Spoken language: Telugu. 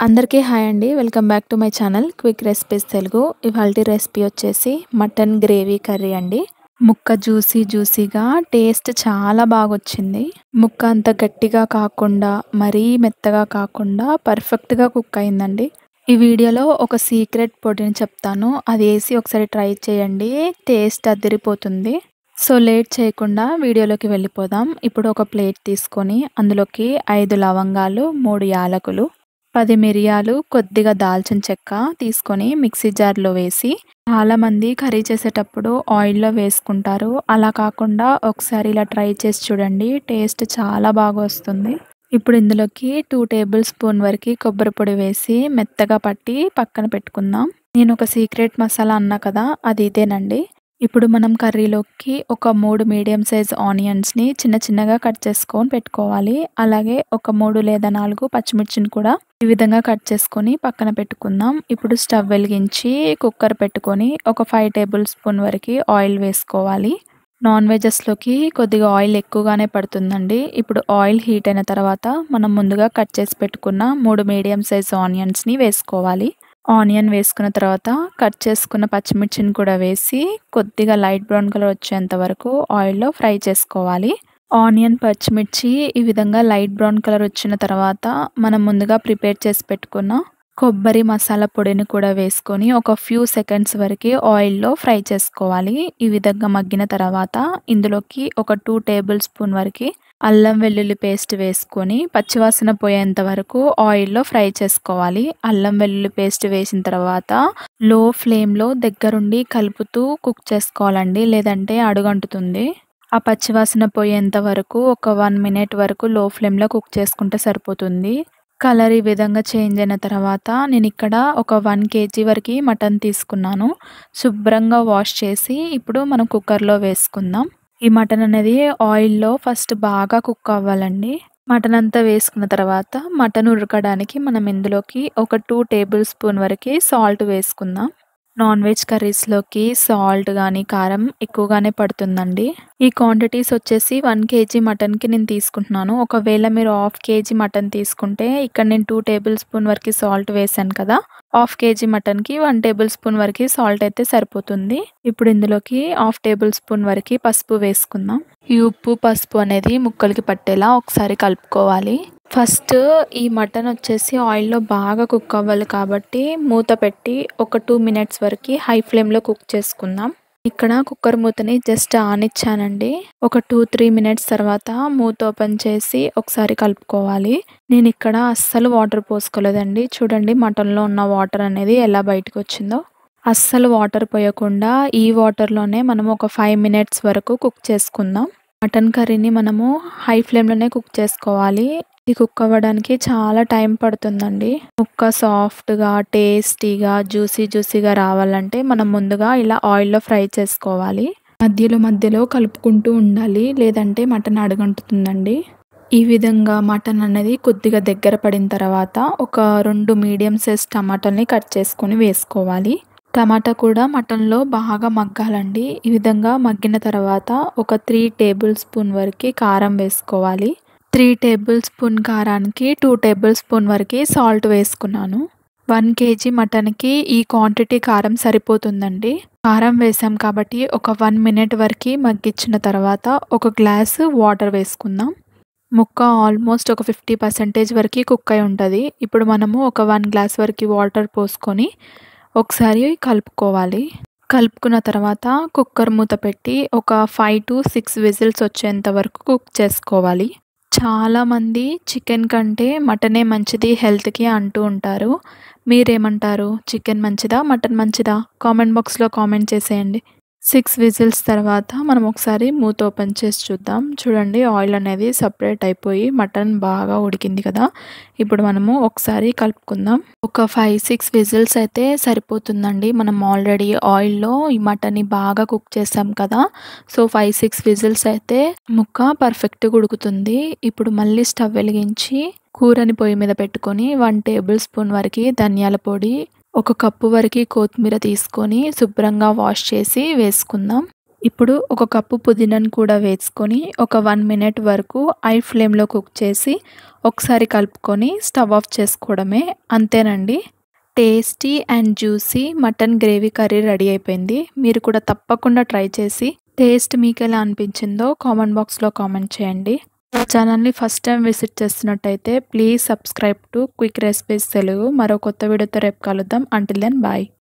అందరికీ హాయ్ అండి. Welcome back to my channel quick recipes Telugu. ఇవాళ రెసిపీ వచ్చేసి మటన్ గ్రేవీ కర్రీ అండి. ముక్క జ్యూసీ జ్యూసీగా టేస్ట్ చాలా బాగా వచ్చింది ముక్క అంత గట్టిగా కాకుండా మరీ మెత్తగా కాకుండా పర్ఫెక్ట్గా కుక్ అయిందండి. ఈ వీడియోలో ఒక సీక్రెట్ పొడిని చెప్తాను. అది వేసి ఒకసారి ట్రై చేయండి. టేస్ట్ అదిరిపోతుంది. సో లేట్ చేయకుండా వీడియోలోకి వెళ్ళిపోదాం. ఇప్పుడు ఒక ప్లేట్ తీసుకొని అందులోకి ఐదు లవంగాలు మూడు యాలకులు పది మిరియాలు కొద్దిగా దాల్చిన చెక్క తీసుకొని మిక్సీ జార్లో వేసి చాలామంది కర్రీ చేసేటప్పుడు ఆయిల్లో వేసుకుంటారు. అలా కాకుండా ఒకసారి ఇలా ట్రై చేసి చూడండి టేస్ట్ చాలా బాగా వస్తుంది. ఇప్పుడు ఇందులోకి టూ టేబుల్ స్పూన్ వరకు కొబ్బరి పొడి వేసి మెత్తగా పట్టి పక్కన పెట్టుకుందాం. నేను ఒక సీక్రెట్ మసాలా అన్నా కదా అది ఇదేనండి. ఇప్పుడు మనం కర్రీలోకి ఒక మూడు మీడియం సైజ్ ఆనియన్స్ని చిన్న చిన్నగా కట్ చేసుకొని పెట్టుకోవాలి. అలాగే ఒక మూడు లేదా నాలుగు పచ్చిమిర్చిని కూడా ఈ విధంగా కట్ చేసుకొని పక్కన పెట్టుకుందాం. ఇప్పుడు స్టవ్ వెలిగించి కుక్కర్ పెట్టుకొని ఒక ఫైవ్ టేబుల్ స్పూన్ వరకు ఆయిల్ వేసుకోవాలి. నాన్ వెజెస్లోకి కొద్దిగా ఆయిల్ ఎక్కువగానే పడుతుందండి. ఇప్పుడు ఆయిల్ హీట్ అయిన తర్వాత మనం ముందుగా కట్ చేసి పెట్టుకున్న మూడు మీడియం సైజ్ ఆనియన్స్ని వేసుకోవాలి. ఆనియన్ వేసుకున్న తర్వాత కట్ చేసుకున్న పచ్చిమిర్చిని కూడా వేసి కొద్దిగా లైట్ బ్రౌన్ కలర్ వచ్చేంత వరకు ఆయిల్లో ఫ్రై చేసుకోవాలి. ఆనియన్ పచ్చిమిర్చి ఈ విధంగా లైట్ బ్రౌన్ కలర్ వచ్చిన తర్వాత మనం ముందుగా ప్రిపేర్ చేసి పెట్టుకున్న కొబ్బరి మసాలా పొడిని కూడా వేసుకొని ఒక ఫ్యూ సెకండ్స్ వరకు ఆయిల్లో ఫ్రై చేసుకోవాలి. ఈ విధంగా మగ్గిన తర్వాత ఇందులోకి ఒక టూ టేబుల్ స్పూన్ వరకు అల్లం వెల్లుల్లి పేస్ట్ వేసుకొని పచ్చివాసన పోయేంత వరకు ఆయిల్లో ఫ్రై చేసుకోవాలి. అల్లం వెల్లుల్లి పేస్ట్ వేసిన తర్వాత లో ఫ్లేమ్లో దగ్గరుండి కలుపుతూ కుక్ చేసుకోవాలండి లేదంటే అడుగంటుతుంది. ఆ పచ్చివాసన పోయేంత వరకు ఒక వన్ మినిట్ వరకు లో ఫ్లేమ్లో కుక్ చేసుకుంటే సరిపోతుంది. కలర్ ఈ విధంగా చేంజ్ అయిన తర్వాత నేను ఇక్కడ ఒక వన్ కేజీ వరకు మటన్ తీసుకున్నాను. శుభ్రంగా వాష్ చేసి ఇప్పుడు మనం కుక్కర్లో వేసుకుందాం. ఈ మటన్ అనేది ఆయిల్లో ఫస్ట్ బాగా కుక్ అవ్వాలండి. మటన్ అంతా వేసుకున్న తర్వాత మటన్ ఉడకడానికి మనం ఇందులోకి ఒక టూ టేబుల్ స్పూన్ వరకు సాల్ట్ వేసుకుందాం. నాన్ వెజ్ కర్రీస్లోకి సాల్ట్ కానీ కారం ఎక్కువగానే పడుతుందండి. ఈ క్వాంటిటీస్ వచ్చేసి వన్ కేజీ మటన్కి నేను తీసుకుంటున్నాను. ఒకవేళ మీరు హాఫ్ కేజీ మటన్ తీసుకుంటే ఇక్కడ నేను టూ టేబుల్ స్పూన్ వరకు సాల్ట్ వేసాను కదా. హాఫ్ కేజీ మటన్కి వన్ టేబుల్ స్పూన్ వరకు సాల్ట్ అయితే సరిపోతుంది. ఇప్పుడు ఇందులోకి హాఫ్ టేబుల్ స్పూన్ వరకు పసుపు వేసుకుందాం. ఈ ఉప్పు పసుపు అనేది ముక్కలకి పట్టేలా ఒకసారి కలుపుకోవాలి. ఫస్ట్ ఈ మటన్ వచ్చేసి ఆయిల్లో బాగా కుక్ అవ్వాలి కాబట్టి మూత పెట్టి ఒక టూ మినిట్స్ వరకు హై ఫ్లేమ్లో కుక్ చేసుకుందాం. ఇక్కడ కుక్కర్ మూతని జస్ట్ ఆన్ ఇచ్చానండి ఒక టూ త్రీ మినిట్స్ తర్వాత మూత ఓపెన్ చేసి ఒకసారి కలుపుకోవాలి. నేను ఇక్కడ అస్సలు వాటర్ పోసుకోలేదండి. చూడండి మటన్లో ఉన్న వాటర్ అనేది ఎలా బయటకు వచ్చిందో. అస్సలు వాటర్ పోయకుండా ఈ వాటర్లోనే మనం ఒక ఫైవ్ మినిట్స్ వరకు కుక్ చేసుకుందాం. మటన్ కర్రీని మనము హై ఫ్లేమ్లోనే కుక్ చేసుకోవాలి. ఇది కుక్ అవ్వడానికి చాలా టైం పడుతుందండి. ముక్క సాఫ్ట్గా టేస్టీగా జ్యూసీ జ్యూసీగా రావాలంటే మనం ముందుగా ఇలా ఆయిల్లో ఫ్రై చేసుకోవాలి. మధ్యలో మధ్యలో కలుపుకుంటూ ఉండాలి లేదంటే మటన్ అడుగంటుతుందండి. ఈ విధంగా మటన్ అనేది కొద్దిగా దగ్గర పడిన తర్వాత ఒక రెండు మీడియం సైజ్ టమాటాలని కట్ చేసుకొని వేసుకోవాలి. టమాటా కూడా మటన్లో బాగా మగ్గాలండి. ఈ విధంగా మగ్గిన తర్వాత ఒక త్రీ టేబుల్ స్పూన్ వరకు కారం వేసుకోవాలి. త్రీ టేబుల్ స్పూన్ కారానికి టూ టేబుల్ స్పూన్ వరకు సాల్ట్ వేసుకున్నాను. వన్ కేజీ మటన్కి ఈ క్వాంటిటీ కారం సరిపోతుందండి. కారం వేసాం కాబట్టి ఒక వన్ మినిట్ వరకు మగ్గించిన తర్వాత ఒక గ్లాస్ వాటర్ వేసుకుందాం. ముక్క ఆల్మోస్ట్ ఒక ఫిఫ్టీ పర్సెంటేజ్ వరకు కుక్ అయి ఉంటుంది. ఇప్పుడు మనము ఒక వన్ గ్లాస్ వరకు వాటర్ పోసుకొని ఒకసారి కలుపుకోవాలి. కలుపుకున్న తర్వాత కుక్కర్ మూత పెట్టి ఒక ఫైవ్ టు సిక్స్ విజిల్స్ వచ్చేంత వరకు కుక్ చేసుకోవాలి. చాలామంది చికెన్ కంటే మటనే మంచిది హెల్త్కి అంటూ ఉంటారు. మీరేమంటారు? చికెన్ మంచిదా? మటన్ మంచిదా? కామెంట్ బాక్స్లో కామెంట్ చేసేయండి. సిక్స్ విజిల్స్ తర్వాత మనం ఒకసారి మూత ఓపెన్ చేసి చూద్దాం. చూడండి ఆయిల్ అనేది సపరేట్ అయిపోయి మటన్ బాగా ఉడికింది కదా. ఇప్పుడు మనము ఒకసారి కలుపుకుందాం. ఒక ఫైవ్ సిక్స్ విజిల్స్ అయితే సరిపోతుందండి. మనం ఆల్రెడీ ఆయిల్లో ఈ మటన్ని బాగా కుక్ చేసాం కదా. సో ఫైవ్ సిక్స్ విజిల్స్ అయితే ముక్క పర్ఫెక్ట్గా ఉడుకుతుంది. ఇప్పుడు మళ్ళీ స్టవ్ వెలిగించి కూరని పొయ్యి మీద పెట్టుకొని వన్ టేబుల్ స్పూన్ వరకు ధనియాల పొడి ఒక కప్పు వరకు కొత్తిమీర తీసుకొని శుభ్రంగా వాష్ చేసి వేసుకుందాం. ఇప్పుడు ఒక కప్పు పుదీనాను కూడా వేసుకొని ఒక వన్ మినిట్ వరకు ఐ ఫ్లేమ్లో కుక్ చేసి ఒకసారి కలుపుకొని స్టవ్ ఆఫ్ చేసుకోవడమే. అంతేనండి. Tasty and juicy mutton gravy curry ready అయిపోయింది. మీరు కూడా తప్పకుండా ట్రై చేసి టేస్ట్ మీకు ఎలా అనిపించిందో కామెంట్ బాక్స్లో కామెంట్ చేయండి. ఛానల్ని first time visit చేస్తున్నట్టయితే please subscribe to quick recipes Telugu. మరో కొత్త వీడియోతో రేపు కలుద్దాం. Until then bye